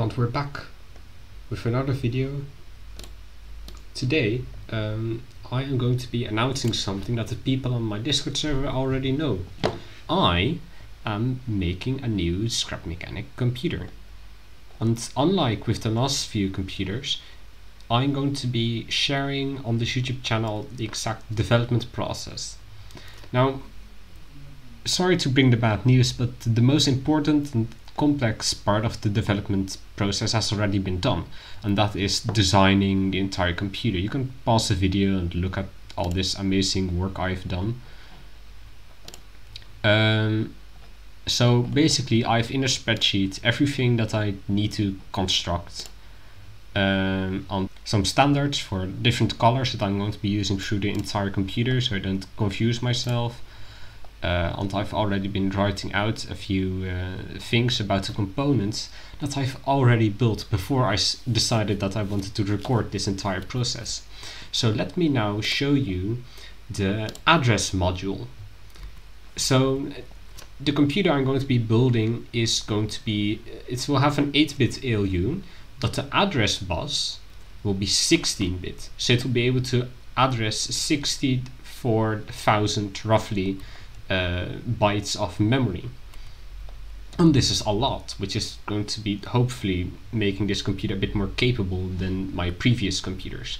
and we're back with another video. Today um, I am going to be announcing something that the people on my Discord server already know. I am making a new scrap mechanic computer. And unlike with the last few computers, I'm going to be sharing on this YouTube channel the exact development process. Now, sorry to bring the bad news, but the most important and complex part of the development process has already been done, and that is designing the entire computer. You can pause the video and look at all this amazing work I've done. Um, so basically, I've in a spreadsheet everything that I need to construct um, on some standards for different colors that I'm going to be using through the entire computer so I don't confuse myself uh, and I've already been writing out a few uh, things about the components that I've already built before I decided that I wanted to record this entire process. So let me now show you the address module. So the computer I'm going to be building is going to be, it will have an 8-bit ALU, but the address bus will be 16-bit. So it will be able to address 64,000 roughly uh, bytes of memory. And this is a lot, which is going to be hopefully making this computer a bit more capable than my previous computers.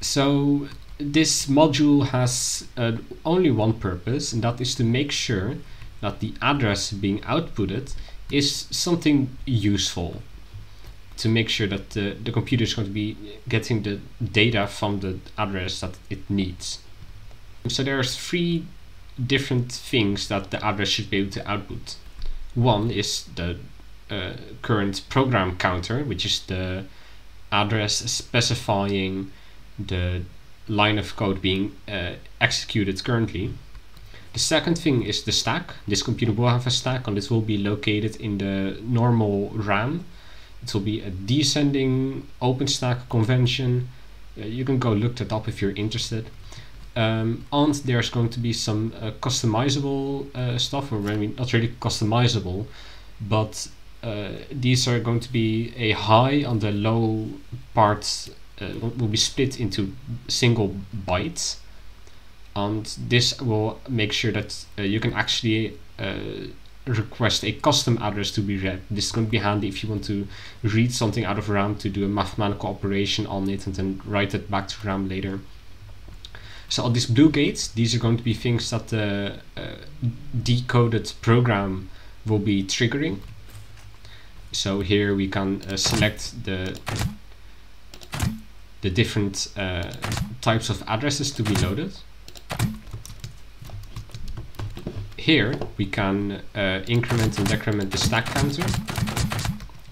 So this module has uh, only one purpose, and that is to make sure that the address being outputted is something useful to make sure that the, the computer is going to be getting the data from the address that it needs. So there's three different things that the address should be able to output. One is the uh, current program counter, which is the address specifying the line of code being uh, executed currently. The second thing is the stack. This computer will have a stack and this will be located in the normal RAM. It will be a descending OpenStack convention. Uh, you can go look that up if you're interested. Um, and there's going to be some uh, customizable uh, stuff, or I mean, not really customizable, but uh, these are going to be a high on the low parts uh, will be split into single bytes, and this will make sure that uh, you can actually uh, request a custom address to be read. This is going to be handy if you want to read something out of RAM to do a mathematical operation on it and then write it back to RAM later. So all these blue gates, these are going to be things that the uh, decoded program will be triggering. So here we can uh, select the the different uh, types of addresses to be loaded. Here we can uh, increment and decrement the stack counter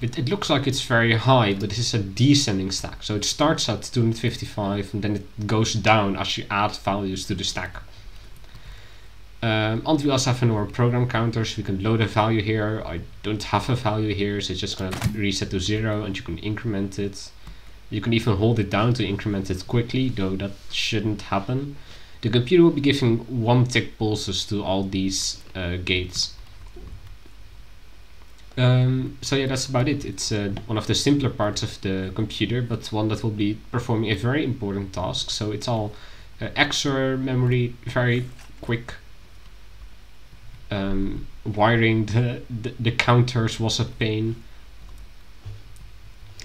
it, it looks like it's very high, but this is a descending stack. So it starts at 255 and then it goes down as you add values to the stack. Um, and we also have normal program counters. We can load a value here. I don't have a value here, so it's just going to reset to zero and you can increment it. You can even hold it down to increment it quickly, though that shouldn't happen. The computer will be giving one tick pulses to all these uh, gates. Um, so yeah, that's about it. It's uh, one of the simpler parts of the computer, but one that will be performing a very important task. So it's all uh, XOR memory, very quick. Um, wiring the, the, the counters was a pain.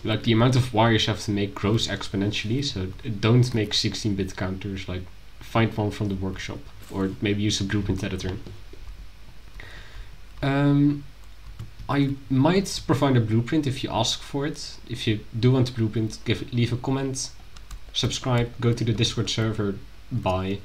Like the amount of wires you have to make grows exponentially, so don't make 16-bit counters. Like find one from the workshop, or maybe use a blueprint editor. Um, I might provide a blueprint if you ask for it. If you do want a blueprint, give leave a comment, subscribe, go to the Discord server, bye.